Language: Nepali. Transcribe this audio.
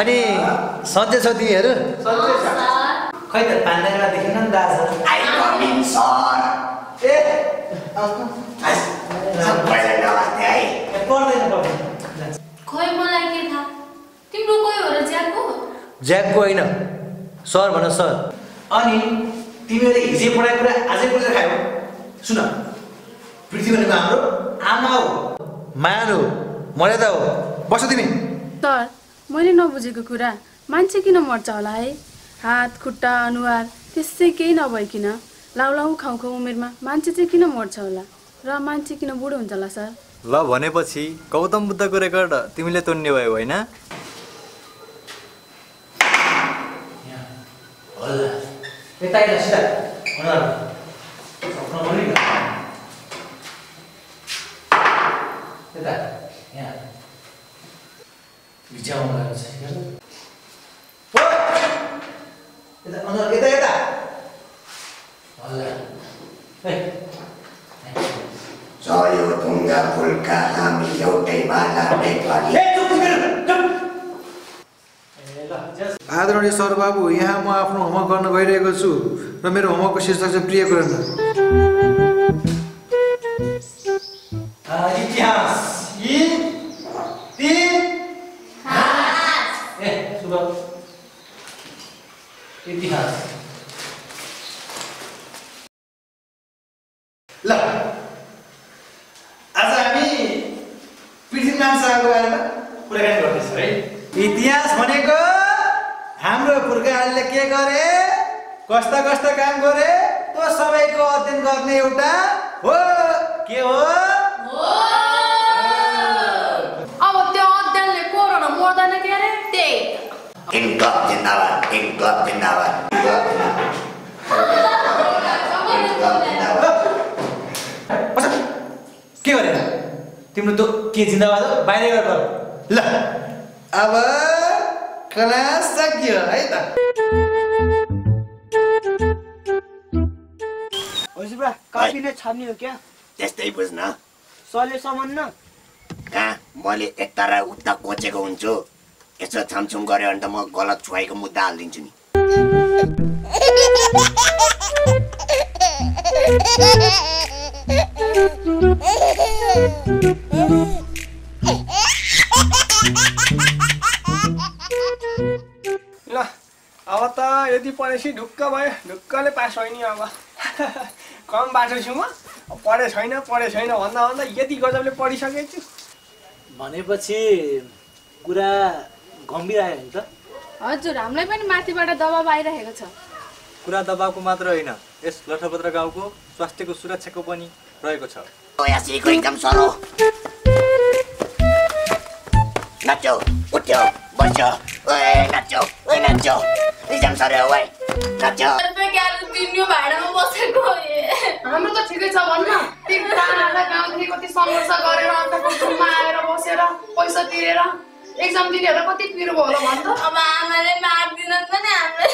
अनि सन्चै छ तिमीहरू खै त पान्डामा देखिन नि ज्याकको होइन। सर भन सर। अनि तिमीहरूले हिजै पढाएको कुरा आजै बोलेर खायौ। सुन। पृथ्वी भनेको हाम्रो आमा हो। मान हो मर्यादा हो। बस तिमी। सर मैले नबुझेको कुरा। मान्छे किन मर्छ होला है? हात खुट्टा अनुहार त्यसै केही नभइकन लाउलाउ खाउ खाउ उमेरमा मान्छे चाहिँ किन मर्छ होला? र मान्छे किन बुढो हुन्छ होला सर? ल भनेपछि गौतम बुद्धको रेकर्ड तिमीले तोड्ने भयो होइन? यता आइल सिधा अनुहार सक्नु पनि नि। यता यहाँ भिजाउनु लागेको छ हेर्नु। ओइ! यता अनुहार यता यता होला ए सयो ढुङ्गा फुलका हामी एउटै माला नेपाली ए, चुप तिमीहरू, आदरणीय सर बाबु यहाँ म आफ्नो होमवर्क गर्न गइरहेको छु र मेरो होमवर्कको शीर्षक चाहिँ प्रिय कुरान आ, इतिहास। इ ति ए सुब। इतिहास। ल। आज हामी पृथ्वीनारायणको बारेमा कुराकानी गर्दैछौँ है। इतिहास भनेको हाम्रो पुर्खाहरूले के गरे? कस्ता कस्ता काम गरे? त्यो सबैको अध्ययन गर्ने एउटा हो। के हो? अब त्यो अध्ययनले कोरोना मर्दैन के अरे? त्यही। जिन्दाबाद जिन्दाबाद के गरेर तिम्रो त के जिन्दाबाद हो? बाहिर गएर ल। अब क्लास सक्यो है त हजुर कफी नै छान्ने हो क्या त्यस्तै बुझ्न सरले सम्हाल्न कहाँ मैले यता र उता कोचेको हुन्छु यसो छमछुम गऱ्यो भने त म गलत छुवाएको मुद्दा हालिदिन्छु नि अब त यदि पढेपछि ढुक्क भयो। ढुक्कले पास भयो नि अब। कम बाटो छु म। पढे छैन पढे छैन भन्दा भन्दा यति गजबले पढिसकेको छु। भनेपछि कुरा गम्भीर आयो नि त। हजुर हामीलाई पनि माथिबाट दबाब आइरहेको छ। कुरा दबावको मात्र होइन यस लठपत्र गाउँको स्वास्थ्यको सुरक्षाको पनि रहेको छ। ओयासीको एकदम सरो नाच्यो उठ्यो बस्यो। ओए नाच्यो। एकदम सरो रुपियाँ ग्यास तिर्नु भाडामा बसेको हाम्रो त ठिकै छ भन्न ती टाढा गाउँदेखि कति सङ्घर्ष गरेर अन्त घुममा आएर बसेर पैसा तिरेर एक्जाम दिनेहरूलाई कति पिरो भयो होला भन्छ अब आमाले मारिदिन पनि हामीले